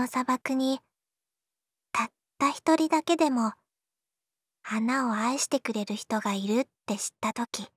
の砂漠にたった一人だけでも花を愛してくれる人がいるって知った時